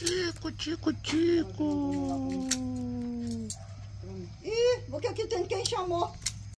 Tico, tico, tico. Ih, porque aqui é tem quem chamou.